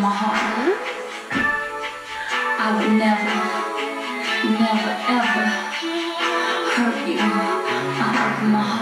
my heart. I would never, never, ever hurt you. I open my heart.